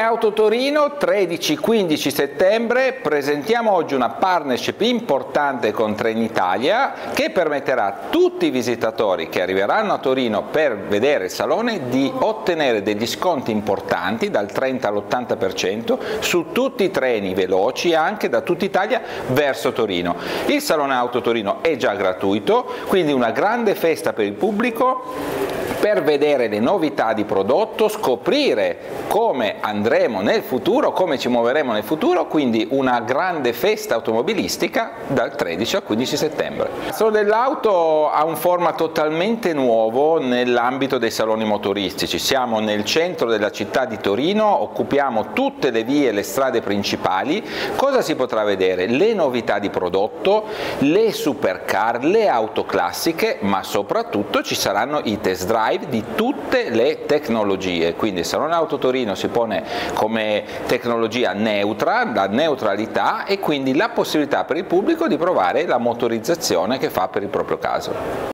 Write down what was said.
Auto Torino 13-15 settembre presentiamo oggi una partnership importante con Trenitalia che permetterà a tutti i visitatori che arriveranno a Torino per vedere il salone di ottenere degli sconti importanti dal 30 all'80% su tutti i treni veloci anche da tutta Italia verso Torino. Il Salone Auto Torino è già gratuito, quindi una grande festa per il pubblico per vedere le novità di prodotto, scoprire come andremo nel futuro, come ci muoveremo nel futuro, quindi una grande festa automobilistica dal 13 al 15 settembre. Il Salone dell'Auto ha un format totalmente nuovo nell'ambito dei saloni motoristici, siamo nel centro della città di Torino, occupiamo tutte le vie e le strade principali, cosa si potrà vedere? Le novità di prodotto, le supercar, le auto classiche, ma soprattutto ci saranno i test drive di tutte le tecnologie, quindi il Salone Auto Torino si pone come tecnologia neutra, la neutralità e quindi la possibilità per il pubblico di provare la motorizzazione che fa per il proprio caso.